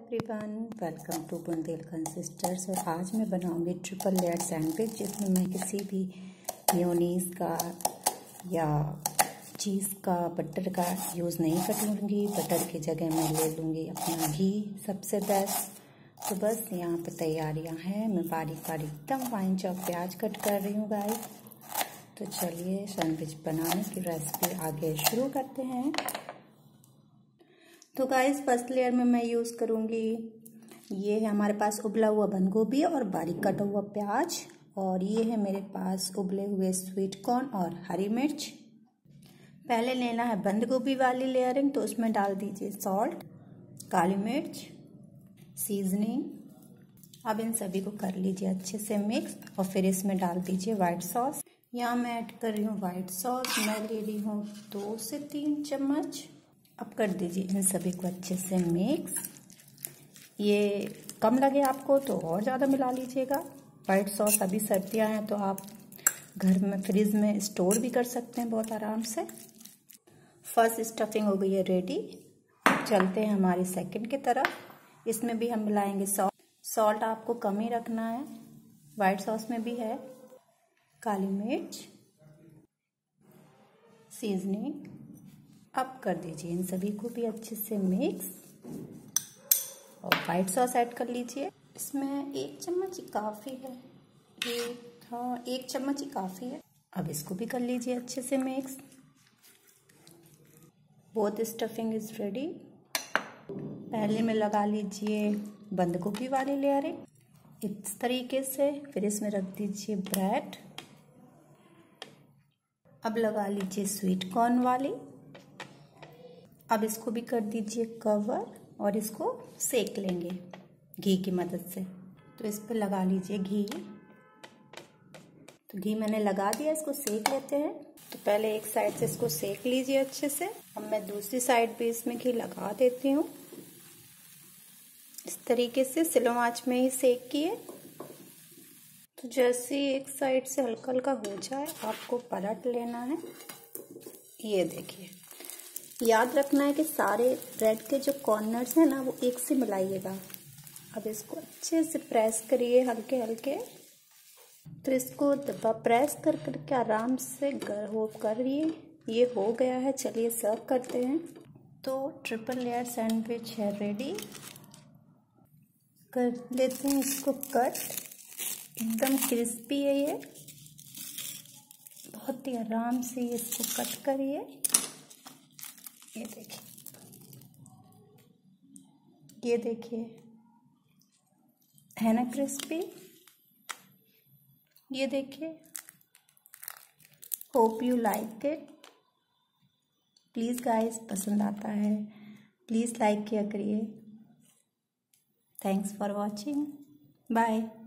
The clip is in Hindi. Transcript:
Everyone welcome to Bundelkhand sisters और आज मैं बनाऊँगी ट्रिपल लेयर सैंडविच जिसमें मैं किसी भी म्योनीस का या चीज़ का बटर का यूज़ नहीं कर लूँगी बटर की जगह मैं ले लूँगी अपना घी सबसे बेस्ट तो बस यहाँ पर तैयारियाँ हैं। मैं बारीक बारीक एकदम फाइन चॉप प्याज कट कर रही हूँ गाइस तो चलिए सैंडविच बनाने की रेसिपी आगे शुरू करते हैं। तो गाइस फ़र्स्ट लेयर में मैं यूज़ करूँगी, ये है हमारे पास उबला हुआ बंद गोभी और बारीक कटा हुआ प्याज और ये है मेरे पास उबले हुए स्वीट कॉर्न और हरी मिर्च। पहले लेना है बंद गोभी वाली लेयरिंग तो उसमें डाल दीजिए सॉल्ट काली मिर्च सीजनिंग अब इन सभी को कर लीजिए अच्छे से मिक्स और फिर इसमें डाल दीजिए वाइट सॉस यहाँ मैं ऐड कर रही हूँ वाइट सॉस मैं ले रही हूँ दो से तीन चम्मच। अब कर दीजिए इन सभी को अच्छे से मिक्स ये कम लगे आपको तो और ज़्यादा मिला लीजिएगा। वाइट सॉस अभी सर्दियाँ हैं तो आप घर में फ्रिज में स्टोर भी कर सकते हैं बहुत आराम से। फ़र्स्ट स्टफिंग हो गई है रेडी चलते हैं हमारी सेकंड की तरफ़। इसमें भी हम मिलाएँगे सॉल्ट सॉल्ट आपको कम ही रखना है। वाइट सॉस में भी है। काली मिर्च सीजनिंग अब कर दीजिए इन सभी को भी अच्छे से मिक्स और वाइट सॉस ऐड कर लीजिए। इसमें एक चम्मच ही काफ़ी है। एक हाँ एक चम्मच ही काफ़ी है। अब इसको भी कर लीजिए अच्छे से mix both stuffing is ready पहले में लगा लीजिए बंद गोभी वाली लेयरिंग इस तरीके से फिर इसमें रख दीजिए ब्रेड अब लगा लीजिए स्वीट कॉर्न वाली। अब इसको भी कर दीजिए कवर और इसको सेक लेंगे घी की मदद से। तो इस पर लगा लीजिए घी। तो घी मैंने लगा दिया, इसको सेक लेते हैं। तो पहले एक साइड से इसको सेक लीजिए अच्छे से। अब मैं दूसरी साइड भी इसमें घी लगा देती हूँ। इस तरीके से स्लो आँच में ही सेक किए। तो जैसे एक साइड से हल्का हल्का हो जाए, आपको पलट लेना है। ये देखिए। याद रखना है कि सारे ब्रेड के जो कॉर्नर्स हैं ना, वो एक से मिलाइएगा। अब इसको अच्छे से प्रेस करिए हल्के हल्के। तो इसको दबा प्रेस कर करके आराम से गर, हो करिए ये हो गया है, चलिए सर्व करते हैं। तो ट्रिपल लेयर सैंडविच है रेडी कर लेते हैं इसको कट एकदम क्रिस्पी है ये। बहुत ही आराम से इसको कट करिए। ये देखिए। ये देखिए। है ना क्रिस्पी ये देखिए। Hope you like it please guys पसंद आता है। प्लीज़ लाइक किया करिए। Thanks for watching bye